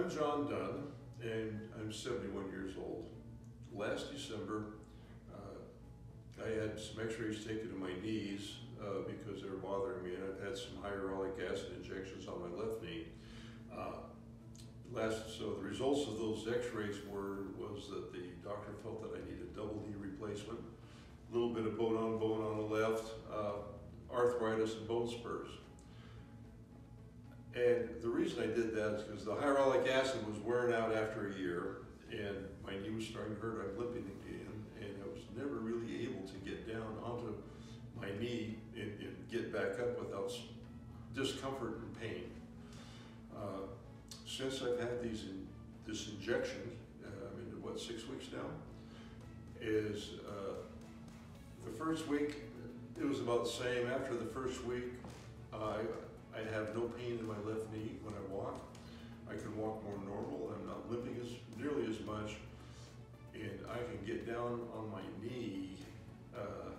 I'm John Dunn, and I'm 71 years old. Last December, uh, I had some x-rays taken of my knees uh, because they were bothering me, and I've had some hyaluronic acid injections on my left knee. Uh, last, so the results of those x-rays were, was that the doctor felt that I needed double knee replacement, a little bit of bone on bone on the left, uh, arthritis and bone spurs. And the reason I did that is because the hyaluronic acid was wearing out after a year, and my knee was starting to hurt. I'm limping again, and I was never really able to get down onto my knee and, and get back up without discomfort and pain. Uh, since I've had these in, this injection, uh, I'm into what six weeks now, is uh, the first week it was about the same. After the first week, I I have no pain in my left knee when I walk. I can walk more normal. I'm not limping as nearly as much, and I can get down on my knee uh,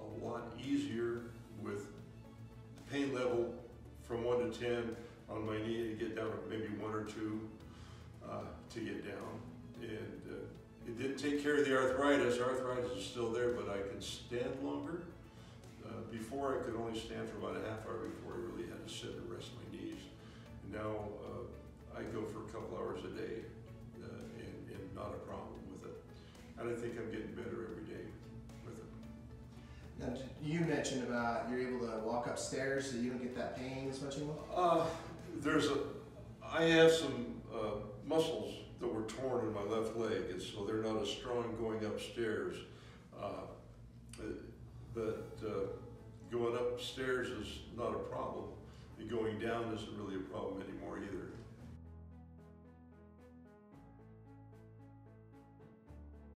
a lot easier with the pain level from one to ten on my knee to get down to maybe one or two uh, to get down. And uh, it didn't take care of the arthritis. Arthritis is still there, but I can stand longer. Uh, before I could only stand for about a half hour before I really had to sit and rest my knees. And now uh, I go for a couple hours a day uh, and, and not a problem with it. And I think I'm getting better every day with it. Now, you mentioned about you're able to walk upstairs so you don't get that pain as much anymore. Uh, there's a, I have some uh, muscles that were torn in my left leg, and so they're not as strong going upstairs. Uh, but uh, going upstairs is not a problem. And going down isn't really a problem anymore either.